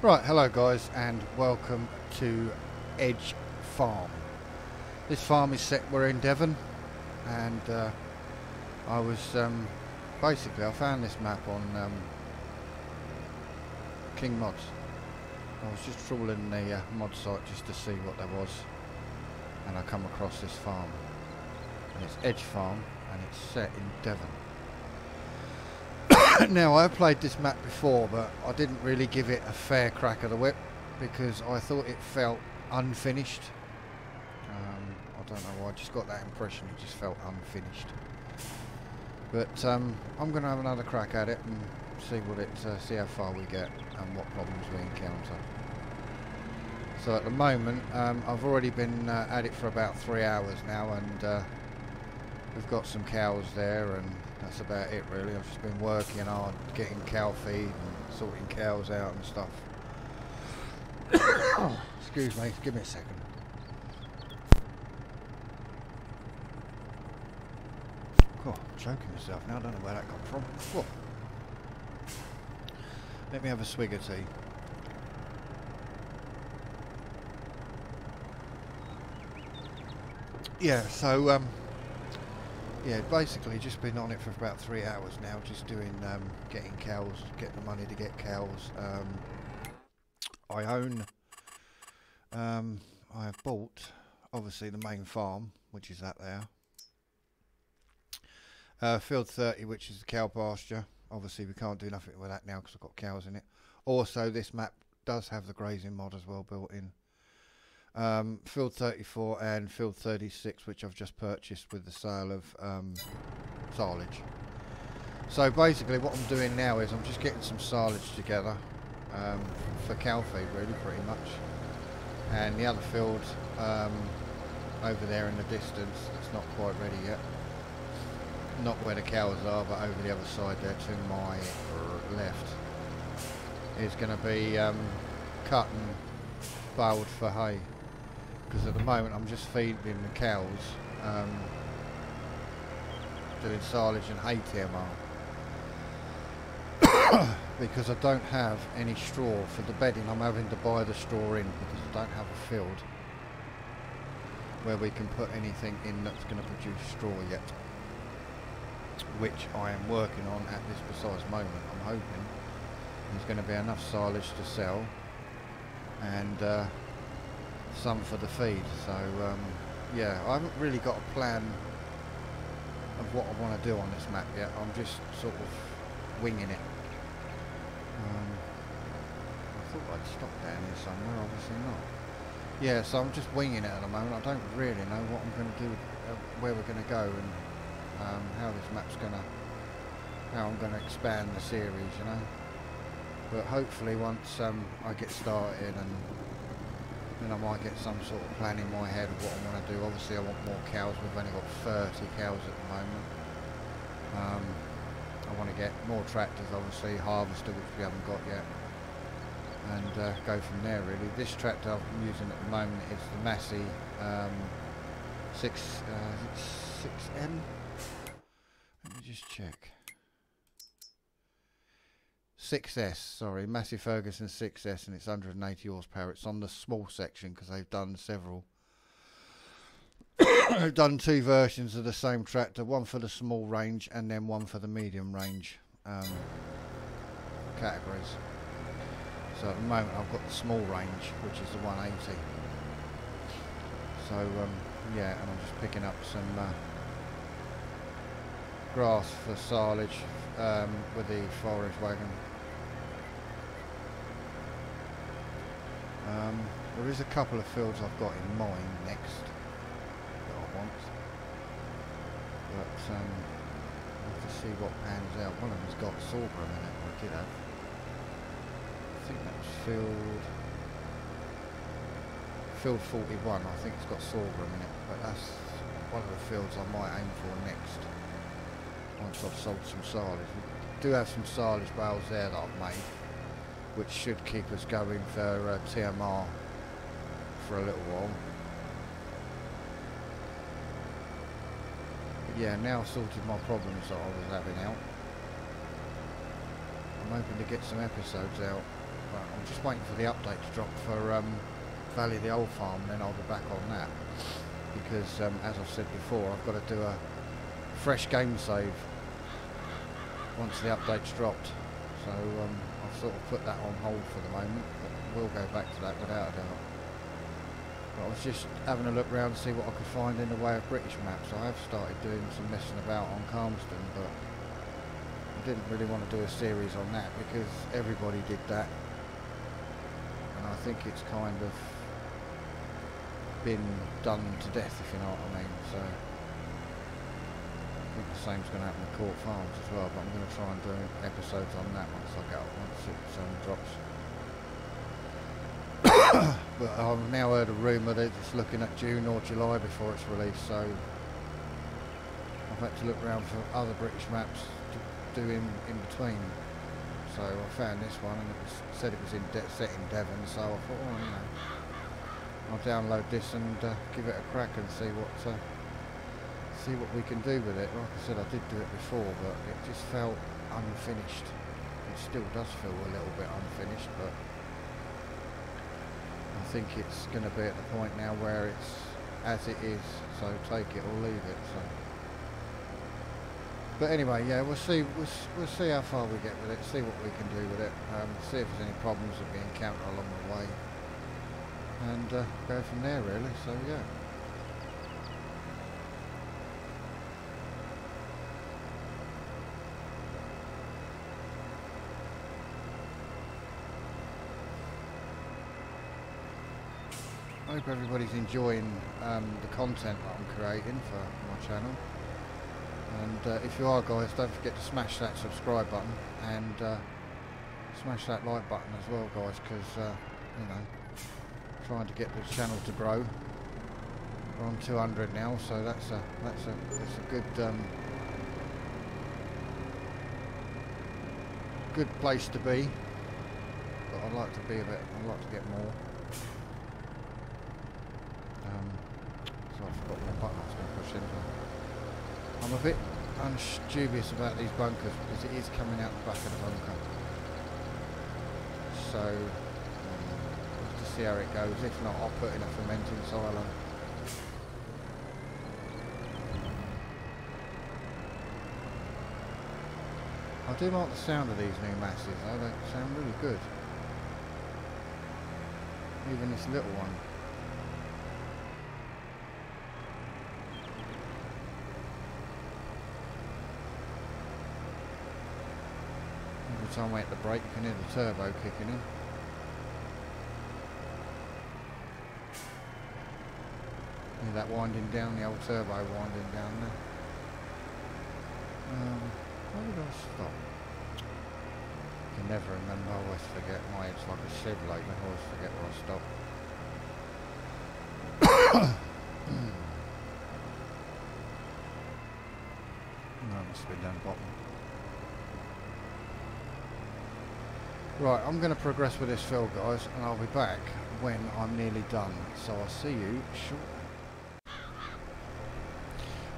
Right, hello guys and welcome to Edge Farm. This farm is set, we're in Devon and uh, I was, um, basically I found this map on um, King Mods. I was just trawling the uh, mod site just to see what there was and I come across this farm and it's Edge Farm and it's set in Devon. now I've played this map before but I didn't really give it a fair crack of the whip because I thought it felt unfinished. Um, I don't know why I just got that impression it just felt unfinished. But um, I'm going to have another crack at it and see what it uh, see how far we get and what problems we encounter. So at the moment um, I've already been uh, at it for about three hours now and uh, we've got some cows there and that's about it really. I've just been working hard, getting cow feed and sorting cows out and stuff. oh, excuse me, give me a second. Oh, I'm choking myself now, I don't know where that come from. Whoa. Let me have a swig of tea. Yeah, so um, yeah, basically just been on it for about three hours now, just doing, um, getting cows, getting the money to get cows. Um, I own, um, I have bought, obviously the main farm, which is that there. Uh, field 30, which is the cow pasture. Obviously we can't do nothing with that now because I've got cows in it. Also, this map does have the grazing mod as well built in um, Field 34 and Field 36 which I've just purchased with the sale of um, silage. So basically what I'm doing now is I'm just getting some silage together um, for cow feed really pretty much. And the other field um, over there in the distance that's not quite ready yet. Not where the cows are but over the other side there to my left is going to be um, cut and baled for hay because at the moment I'm just feeding the cows um, doing silage and hay TMR because I don't have any straw for the bedding. I'm having to buy the straw in because I don't have a field where we can put anything in that's going to produce straw yet which I am working on at this precise moment. I'm hoping there's going to be enough silage to sell and uh, some for the feed. So um, yeah, I haven't really got a plan of what I want to do on this map yet. I'm just sort of winging it. Um, I thought I'd stop down here somewhere, obviously not. Yeah, so I'm just winging it at the moment. I don't really know what I'm going to do, uh, where we're going to go, and um, how this map's going to, how I'm going to expand the series, you know. But hopefully, once um, I get started and then I might get some sort of plan in my head of what I want to do. Obviously I want more cows, we've only got 30 cows at the moment. Um, I want to get more tractors obviously, harvester which we haven't got yet. And uh, go from there really. This tractor I'm using at the moment is the Massey um, 6, uh, 6M. Let me just check. 6S, sorry, Massey Ferguson 6S and it's 180 horsepower. It's on the small section because they've done several. they've done two versions of the same tractor, one for the small range and then one for the medium range um, categories. So at the moment I've got the small range, which is the 180. So um, yeah, and I'm just picking up some uh, grass for silage um, with the forage wagon. Um, there is a couple of fields I've got in mind next that I want. But um, we'll have to see what pans out. One of them's got sorghum in it, I did have. I think that was field... Field 41, I think it's got sorghum in it. But that's one of the fields I might aim for next. Once I've sold some silage. We do have some silage bales there that I've made which should keep us going for uh, TMR for a little while. But yeah, now I've sorted my problems that I was having out. I'm hoping to get some episodes out But I'm just waiting for the update to drop for um, Valley of the Old Farm, then I'll be back on that. Because, um, as I've said before, I've got to do a fresh game save once the update's dropped. So um, I've sort of put that on hold for the moment, but we'll go back to that without a doubt. But I was just having a look around to see what I could find in the way of British maps. I have started doing some messing about on Calmsden, but I didn't really want to do a series on that because everybody did that. And I think it's kind of been done to death, if you know what I mean. So think the same's going to happen with Court Farms as well, but I'm going to try and do episodes on that once I once it um, drops. but I've now heard a rumour that it's looking at June or July before it's released, so I've had to look around for other British maps to do in, in between. So I found this one and it was, said it was in de- set in Devon, so I thought, oh, you know, I'll download this and uh, give it a crack and see what uh, see what we can do with it. Like I said, I did do it before, but it just felt unfinished. It still does feel a little bit unfinished, but I think it's going to be at the point now where it's as it is, so take it or leave it. So. But anyway, yeah, we'll see. We'll, we'll see how far we get with it. See what we can do with it. Um, see if there's any problems that we encounter along the way, and uh, go from there. Really. So yeah. Hope everybody's enjoying um, the content that I'm creating for my channel. And uh, if you are, guys, don't forget to smash that subscribe button and uh, smash that like button as well, guys, because uh, you know, trying to get the channel to grow. We're on 200 now, so that's a that's a that's a good um, good place to be. But I'd like to be a bit. I'd like to get more. Um, so Going to push into. I'm a bit unstubious about these bunkers because it is coming out the back of the bunker. So, um, to see how it goes. If not, I'll put in a fermenting silo. I do like the sound of these new Masseys though, they sound really good. Even this little one. Time I hit the brake, you can hear the turbo kicking in. Hear that winding down, the old turbo winding down there. Um, where did I stop? I can never remember, I always forget. My head's like a sieve lately, I always forget where I stopped. no, it must been down the bottom. Right, I'm going to progress with this fill, guys, and I'll be back when I'm nearly done. So I'll see you shortly.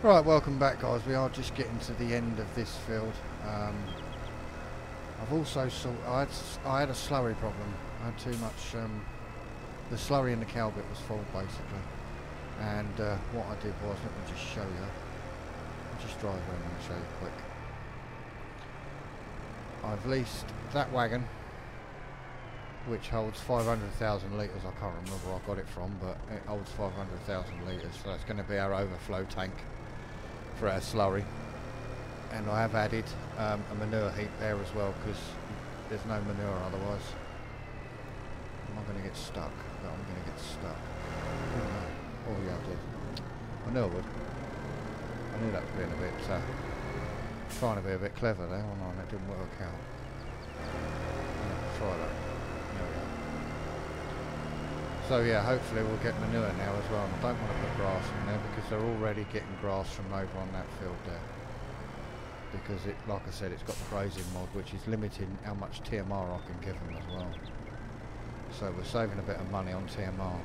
Right, welcome back, guys. We are just getting to the end of this field. Um, I've also saw I had I had a slurry problem. I had too much. Um, the slurry in the cow bit was full, basically. And uh, what I did was, let me just show you. I'll just drive around and show you quick. I've leased that wagon which holds 500,000 litres. I can't remember where I got it from, but it holds 500,000 litres. So that's going to be our overflow tank for our slurry. And I have added um, a manure heap there as well because there's no manure otherwise. I'm I going to get stuck? No, I'm going to get stuck. Oh. Oh yeah, I did. I knew I would. I knew that was being a bit, uh, trying to be a bit clever there, wasn't I? And it didn't work out. Yeah, try that. So yeah, hopefully we'll get manure now as well. I don't want to put grass in there because they're already getting grass from over on that field there. Because it, like I said, it's got the grazing mod, which is limiting how much TMR I can give them as well. So we're saving a bit of money on TMR.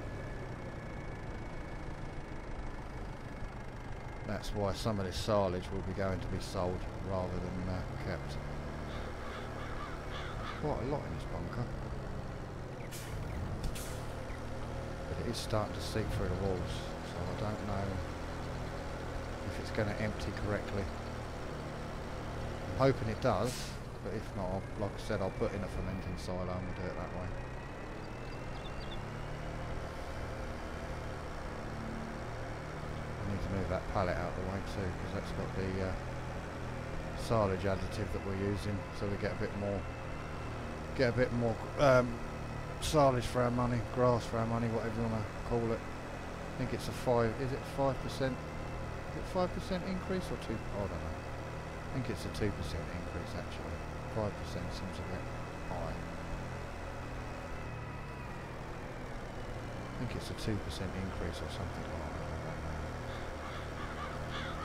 That's why some of this silage will be going to be sold rather than uh, kept. Quite a lot in this bunker. but it is starting to seep through the walls, so I don't know if it's going to empty correctly. I'm hoping it does, but if not, I'll, like I said, I'll put in a fermenting silo and we'll do it that way. I need to move that pallet out of the way too, because that's got the uh, silage additive that we're using, so we get a bit more, get a bit more um, silage for our money, grass for our money, whatever you want to call it. I think it's a five. Is it five percent? Is it five percent increase or two? I don't know. I think it's a two percent increase actually. Five percent seems a bit high. I think it's a two percent increase or something like that.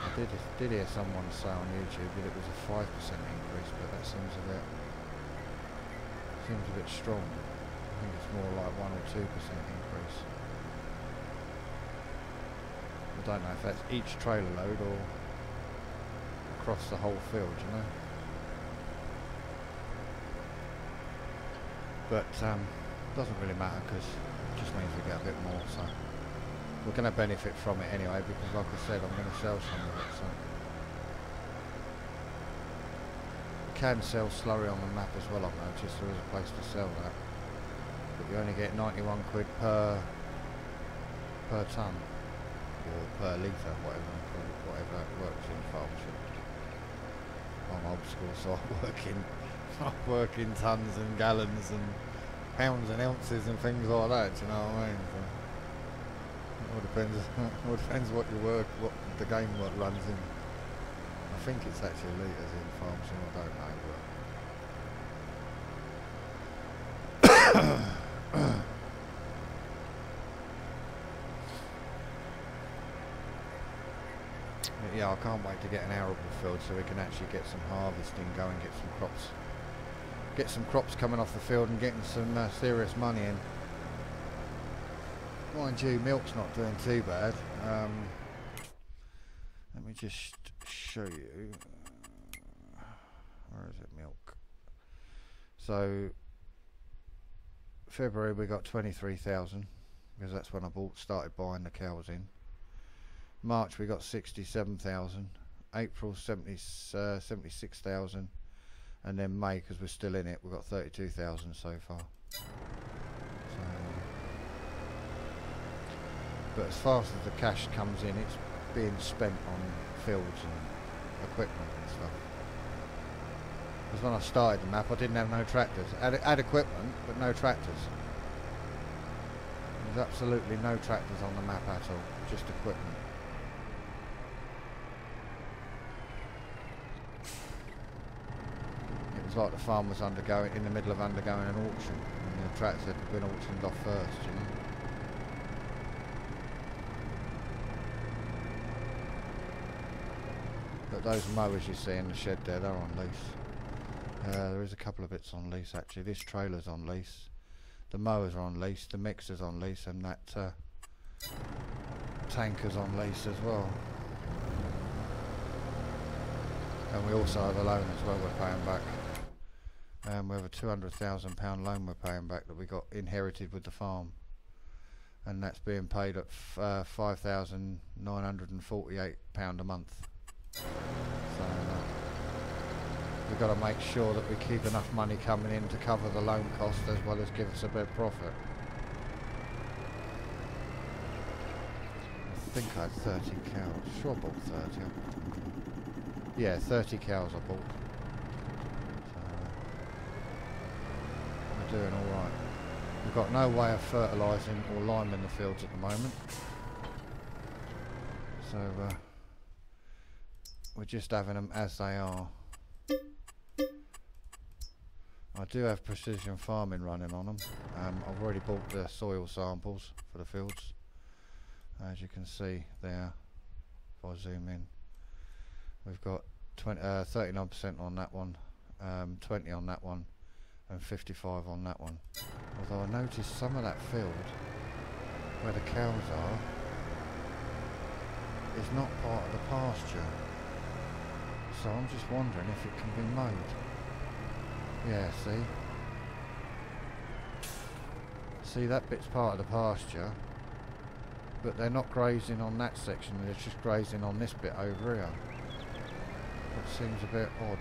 I did did hear someone say on YouTube that it was a five percent increase, but that seems a bit seems a bit strong. I think it's more like one or two percent increase. I don't know if that's each trailer load or across the whole field, you know. But um, doesn't really matter because it just means we get a bit more. So we're going to benefit from it anyway because, like I said, I'm going to sell some of it. So can sell slurry on the map as well. I've noticed there is a place to sell that, but you only get 91 quid per per ton or per litre, whatever whatever works in Farm Sim. I'm old school, so I work in I work in tons and gallons and pounds and ounces and things like that. You know what I mean? So it all depends. it all depends what you work, what the game what runs in. I think it's actually litres in Farm Sim. I don't know, but. But yeah, I can't wait to get an arable field so we can actually get some harvesting going, get some crops, get some crops coming off the field and getting some uh, serious money in. Mind you, milk's not doing too bad. Um, let me just show you. Where is it, milk? So February we got twenty three thousand because that's when I bought started buying the cows in. March we got 67,000, April 70, uh, 76,000, and then May, because we're still in it, we've got 32,000 so far. So, but as fast as the cash comes in, it's being spent on fields and equipment and stuff. Because when I started the map, I didn't have no tractors. I had, had equipment, but no tractors. There's absolutely no tractors on the map at all, just equipment. Like the farm was undergoing in the middle of undergoing an auction, and the tractor had been auctioned off first, you know. But those mowers you see in the shed there, they're on lease. Uh, there is a couple of bits on lease actually. This trailer's on lease. The mowers are on lease. The mixer's on lease, and that uh, tanker's on lease as well. And we also have a loan as well we're paying back. Um, we have a £200,000 loan we're paying back that we got inherited with the farm. And that's being paid at uh, £5,948 a month. So uh, we've got to make sure that we keep enough money coming in to cover the loan cost as well as give us a bit of profit. I think I had 30 cows. Sure I bought 30. Yeah, 30 cows I bought. Doing alright. We've got no way of fertilising or liming the fields at the moment. So uh, we're just having them as they are. I do have precision farming running on them. Um, I've already bought the soil samples for the fields. As you can see there, if I zoom in, we've got 39% uh, on that one, um, 20 on that one, and 55 on that one. Although I noticed some of that field where the cows are is not part of the pasture. So I'm just wondering if it can be mowed. Yeah, see? See that bit's part of the pasture but they're not grazing on that section, they're just grazing on this bit over here. It seems a bit odd.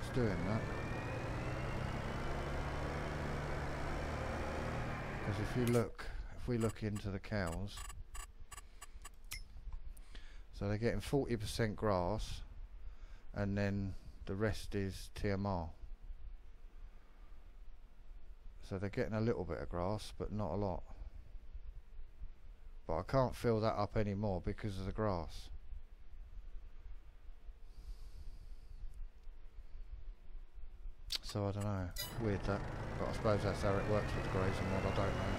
It's doing that. Because if you look, if we look into the cows, so they're getting 40% grass and then the rest is TMR. So they're getting a little bit of grass, but not a lot. But I can't fill that up anymore because of the grass. So I don't know. Weird that. But I suppose that's how it works with the grazing what I don't know.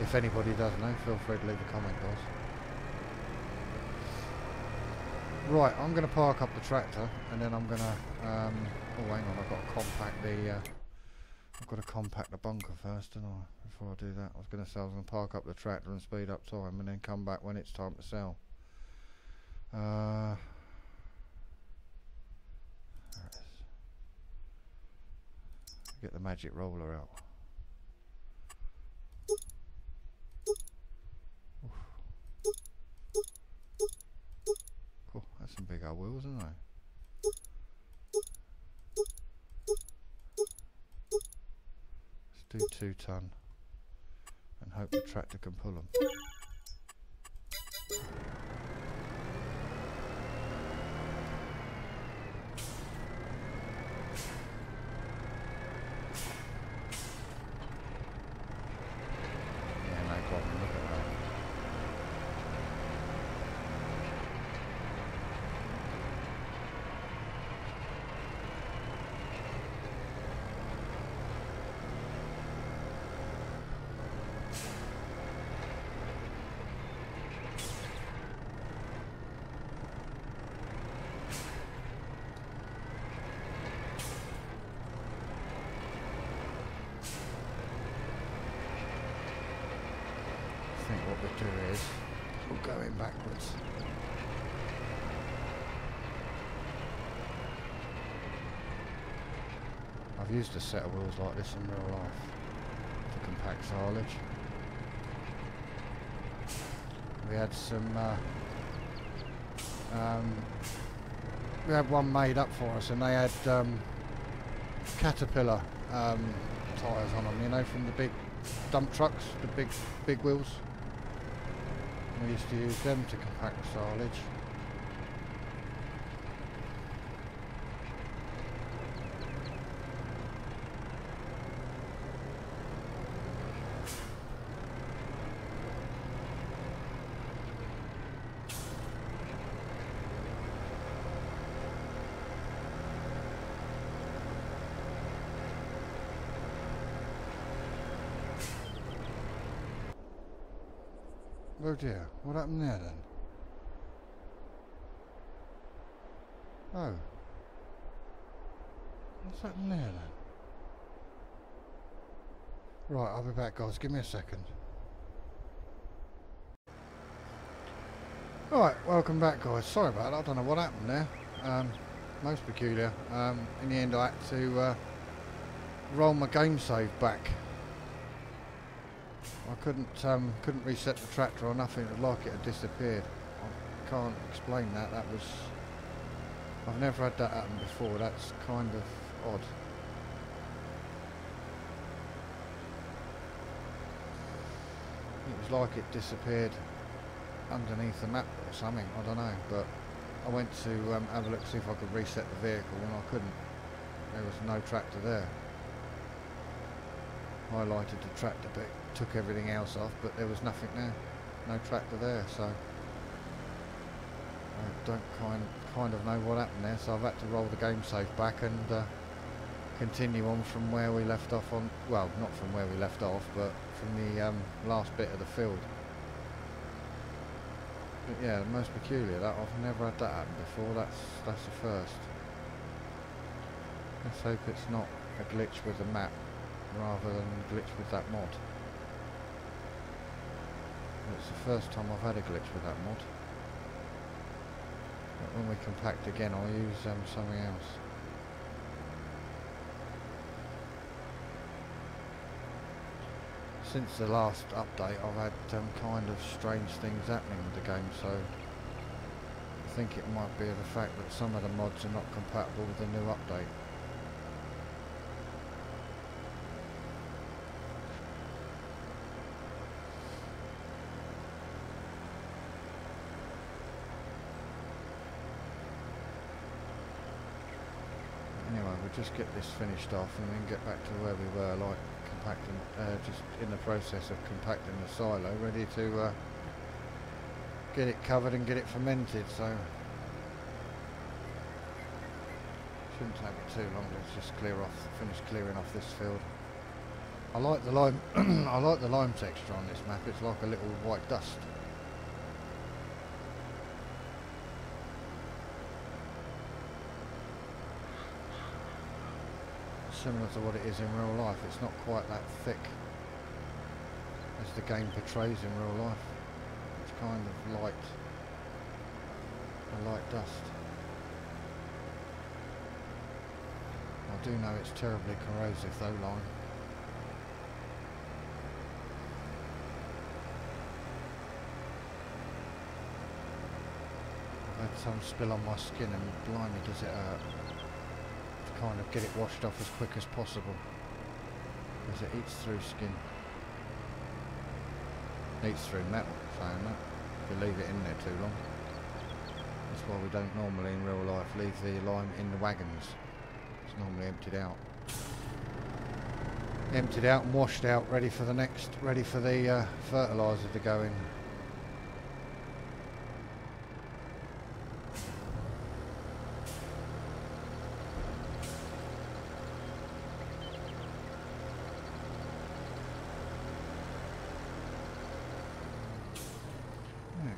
If anybody does know, feel free to leave a comment, guys. Right, I'm going to park up the tractor and then I'm going to... Um, oh, hang on, I've got to compact the... Uh, I've got to compact the bunker first, don't I? Before I do that, I was going to say I was going to park up the tractor and speed up time and then come back when it's time to sell. Uh, Get the magic roller out. Cool, that's some big old wheels, isn't they? Let's do two ton and hope the tractor can pull them. Backwards. I've used a set of wheels like this in real life to compact silage. We had some, uh, um, we had one made up for us and they had um, Caterpillar um, tyres on them, you know, from the big dump trucks, the big, big wheels. We used to use them to compact silage. Oh dear, what happened there then? Oh. What's happened there then? Right, I'll be back guys, give me a second. Alright, welcome back guys. Sorry about that, I don't know what happened there. Um, most peculiar. Um, in the end I had to uh, roll my game save back I couldn't um, couldn't reset the tractor or nothing. It like it had disappeared. I can't explain that. That was I've never had that happen before. That's kind of odd. It was like it disappeared underneath the map or something. I don't know. But I went to um, have a look to see if I could reset the vehicle and I couldn't. There was no tractor there. Highlighted the tractor bit took everything else off, but there was nothing there, no tractor there, so I don't kind kind of know what happened there. So I've had to roll the game save back and uh, continue on from where we left off on. Well, not from where we left off, but from the um, last bit of the field. But yeah, the most peculiar. That I've never had that happen before. That's that's the first. Let's hope it's not a glitch with the map rather than a glitch with that mod. It's the first time I've had a glitch with that mod. But when we compact again I'll use um, something else. since the last update I've had um, kind of strange things happening with the game so I think it might be the fact that some of the mods are not compatible with the new update. Anyway, we'll just get this finished off and then get back to where we were, like compacting, uh, just in the process of compacting the silo, ready to uh, get it covered and get it fermented. So shouldn't take it too long. Let's just clear off, finish clearing off this field. I like the lime. I like the lime texture on this map. It's like a little white dust. Similar to what it is in real life. It's not quite that thick as the game portrays in real life. It's kind of light, a light dust. I do know it's terribly corrosive though, lime. I've had some spill on my skin and blimey does it hurt kind of get it washed off as quick as possible. Because it eats through skin. Eats through metal saying that. If you leave it in there too long. That's why we don't normally in real life leave the lime in the wagons. It's normally emptied out. Emptied out and washed out ready for the next ready for the uh, fertilizer to go in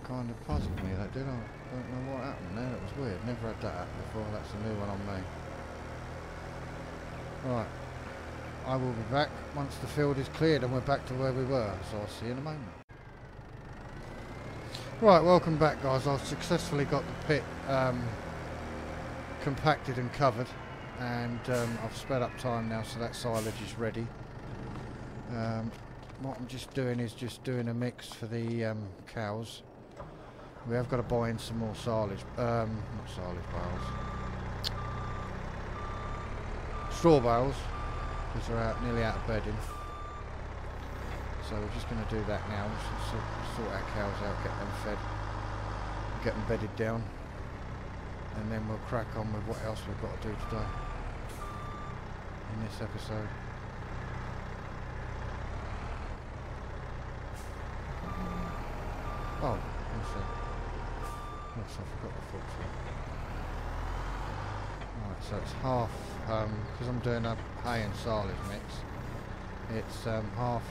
kind of puzzled me that did. I don't know what happened there. It was weird. Never had that happen before. That's a new one on me. Right. I will be back once the field is cleared and we're back to where we were. So I'll see you in a moment. Right, welcome back guys. I've successfully got the pit um, compacted and covered and um, I've sped up time now so that silage is ready. Um, what I'm just doing is just doing a mix for the um, cows we have got to buy in some more silage, um, not silage bales, straw bales, because they're out, nearly out of bedding. So we're just going to do that now, sort, sort our cows out, get them fed, get them bedded down, and then we'll crack on with what else we've got to do today in this episode. Oh, Yes, I forgot the foot Right, so it's half, because um, I'm doing a hay and silage mix, it's um, half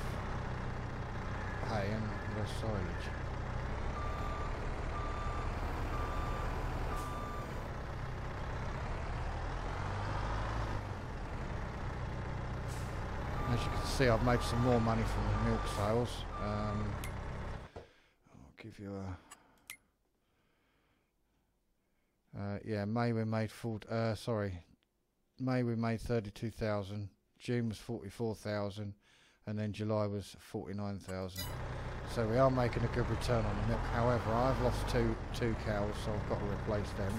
hay and the silage. As you can see, I've made some more money from the milk sales. Um, I'll give you a uh, yeah, May we made full. Uh, sorry, May we made thirty-two thousand. June was forty-four thousand, and then July was forty-nine thousand. So we are making a good return on the milk. However, I've lost two two cows, so I've got to replace them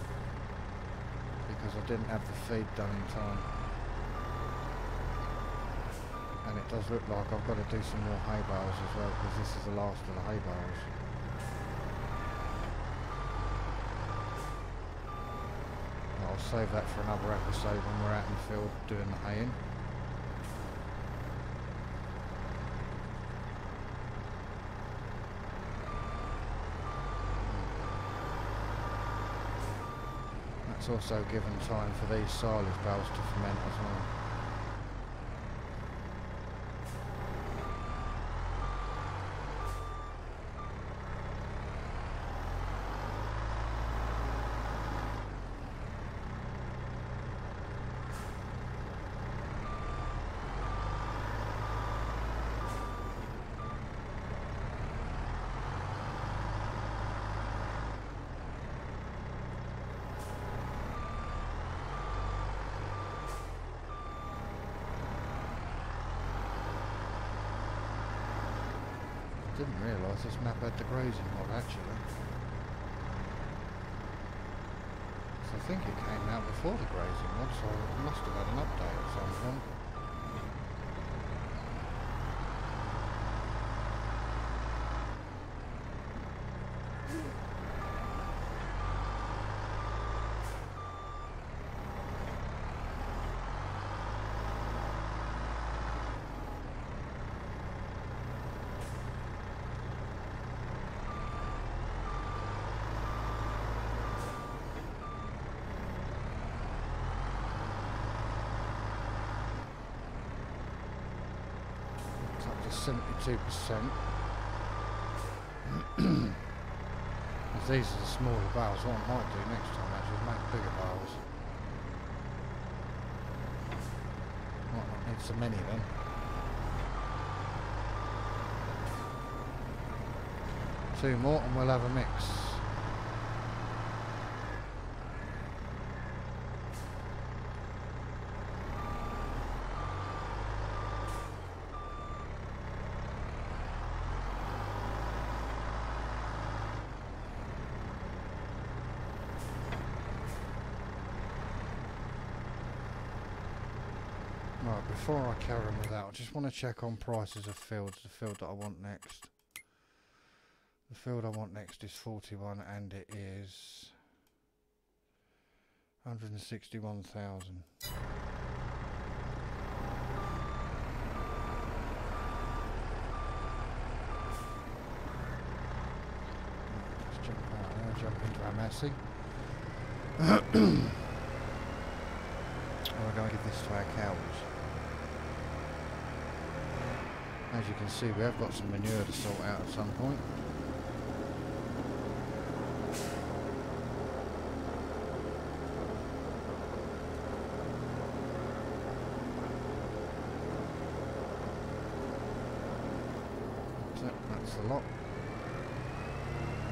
because I didn't have the feed done in time. And it does look like I've got to do some more hay bales as well because this is the last of the hay bales. I'll save that for another episode when we're out in the field doing the haying. That's also given time for these silage bales to ferment as well. the grazing mod actually. So I think it came out before the grazing mod, so it must have had an update. So 72%. As these are the smaller barrels, what I might do next time actually is make bigger barrels. Might not need so many then. Two more and we'll have a mix. Right, before I carry on with that, I just want to check on prices of fields, the field that I want next. The field I want next is 41 and it is 161,000. Let's jump jump into our Massey. We're going to give this to our cows. As you can see, we have got some manure to sort out at some point. That's the lot.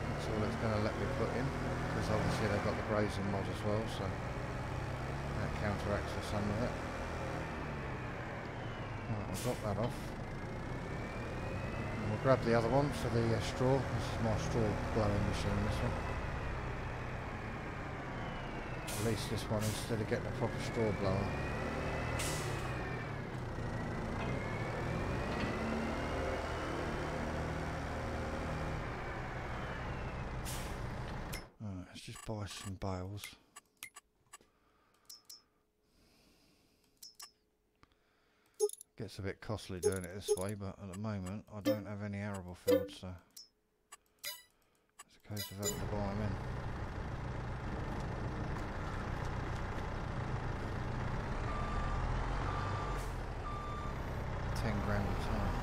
That's all it's going to let me put in, because obviously they've got the grazing mod as well, so that counteracts with some of it. Right, I'll drop that off. Grab the other one for the uh, straw. This is my straw blowing machine, this one. At least this one, instead of getting a proper straw blower. Let's just buy some bales. Gets a bit costly doing it this way, but at the moment I don't have any arable fields, so it's a case of having to buy them in. Ten grand a time.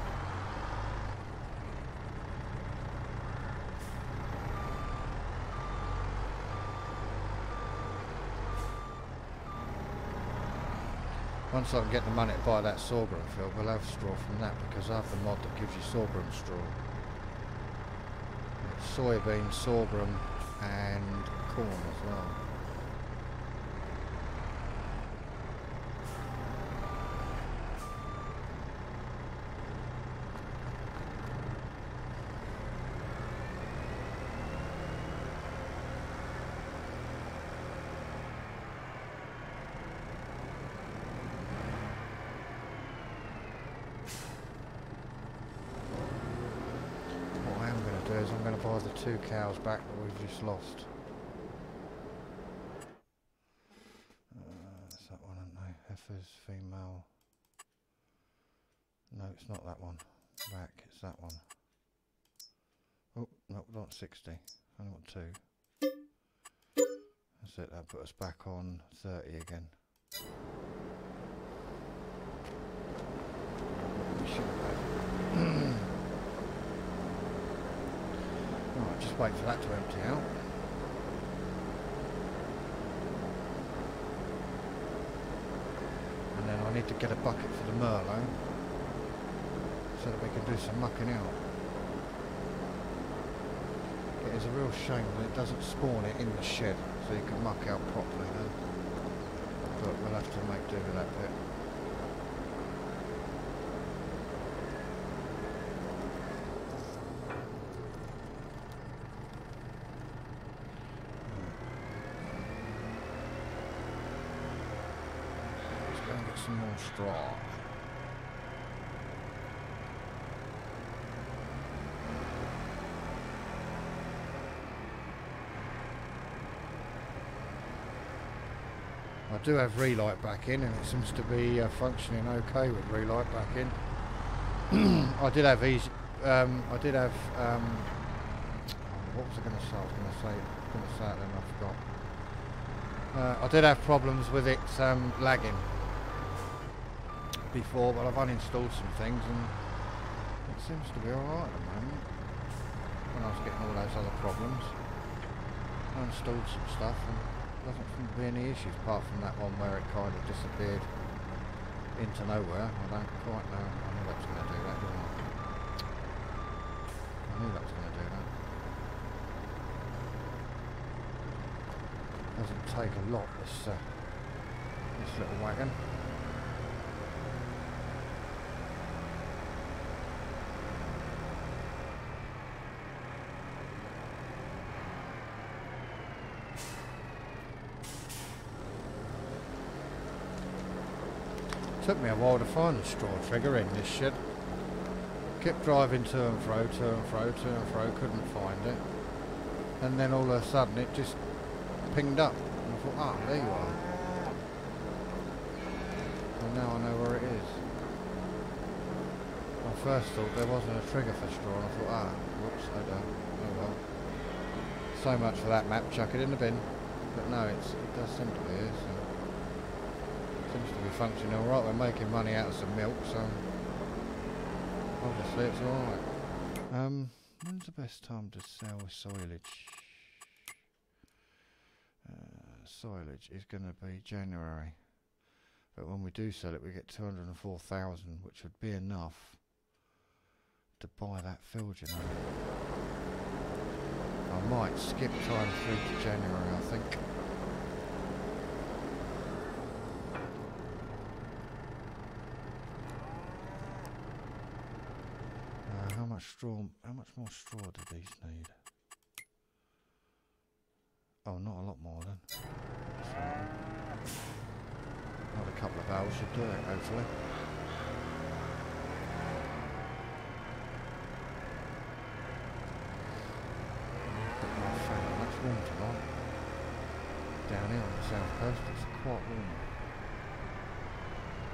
Once I can get the money to buy that sorghum field, we'll have straw from that because I have the mod that gives you sorghum straw. It's soybean, sorghum and corn as well. What I am going to do is I'm going to buy the two cows back that we've just lost. Uh, that one, aren't they? Heifers, female. No, it's not that one. Back, it's that one. Oh, no, not 60. I want two. That's it, that put us back on 30 again. We should have had- Right, just wait for that to empty out. And then I need to get a bucket for the Merlo so that we can do some mucking out. It is a real shame that it doesn't spawn it in the shed so you can muck out properly then. But we'll have to make do with that bit. Straw. I do have relight back in and it seems to be uh, functioning okay with relight back in. I did have easy, um, I did have, um, what was I going to say? I was going to say, going to say it I forgot. Uh, I did have problems with it um, lagging before, but I've uninstalled some things and it seems to be alright at the moment. When I was getting all those other problems, I installed some stuff and doesn't seem to be any issues apart from that one where it kind of disappeared into nowhere. I don't quite know. I knew that was going to do that, didn't I? I knew that was going to do that. Doesn't take a lot, this, uh, this little wagon. Took me a while to find the straw trigger in this shit. Kept driving to and fro, to and fro, to and fro, couldn't find it. And then all of a sudden it just pinged up. And I thought, ah, there you are. And now I know where it is. I first thought there wasn't a trigger for straw and I thought, ah, whoops, I don't. Oh well. So much for that map, chuck it in the bin. But no, it's, it does seem to be here, so seems to be functioning alright. We're making money out of some milk, so obviously it's alright. Um, when's the best time to sell silage? Uh, silage is going to be January. But when we do sell it, we get 204,000, which would be enough to buy that field, you know. I might skip time through to January, I think. much straw, how much more straw do these need? Oh, not a lot more then. Another couple of hours should do it, hopefully. Down here on the south coast, it's quite warm.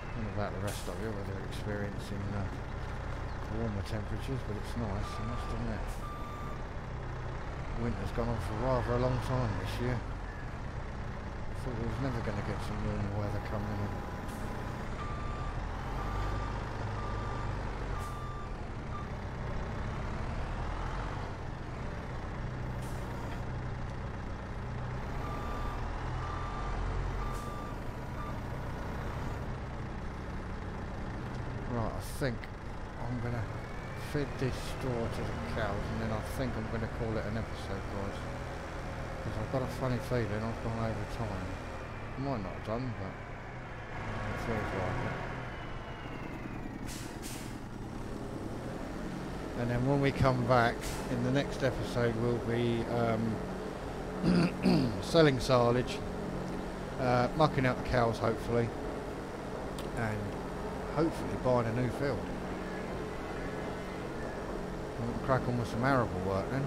I don't know about the rest of you, whether you're experiencing uh, warmer temperatures, but it's nice, I must admit. Winter's gone on for rather a long time this year. I thought we was never going to get some warmer weather coming in. Right, I think I'm going to feed this straw to the cows and then I think I'm going to call it an episode guys because I've got a funny feeling I've gone over time. I might not have done but it feels like it. And then when we come back in the next episode we'll be um, selling silage uh, mucking out the cows hopefully and hopefully buying a new field We'll crack on with some arable work then.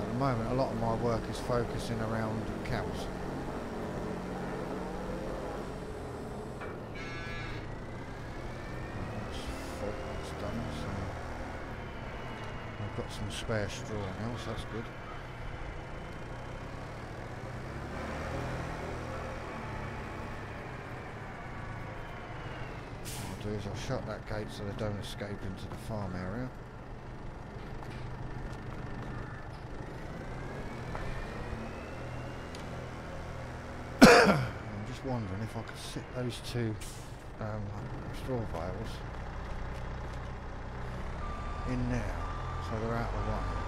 At the moment a lot of my work is focusing around cows. Done, I've got some spare straw now, so that's good. Do is I'll shut that gate so they don't escape into the farm area. I'm just wondering if I could sit those two um, straw bales in there so they're out of the way.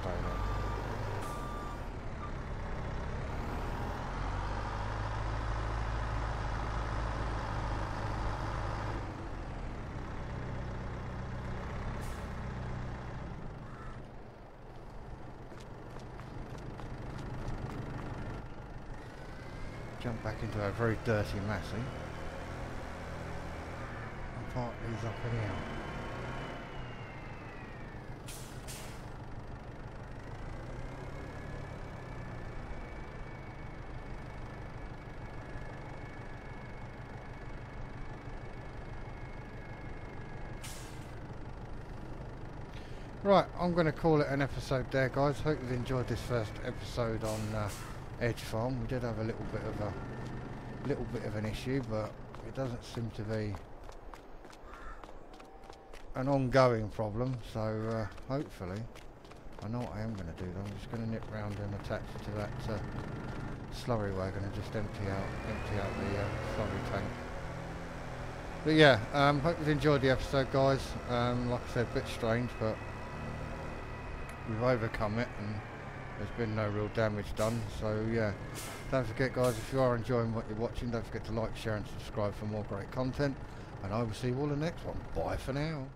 stay there. Jump back into a very dirty Massey. And park these up and out. Right, I'm going to call it an episode there, guys. Hope you've enjoyed this first episode on uh, Edge Farm. We did have a little bit of a little bit of an issue, but it doesn't seem to be an ongoing problem. So uh, hopefully, I know what I am going to do. I'm just going to nip round and attach to that uh, slurry wagon and just empty out empty out the uh, slurry tank. But yeah, um, hope you've enjoyed the episode, guys. Um, like I said, a bit strange, but we've overcome it and there's been no real damage done so yeah. Don't forget guys if you are enjoying what you're watching don't forget to like share and subscribe for more great content. And I will see you all in the next one. Bye for now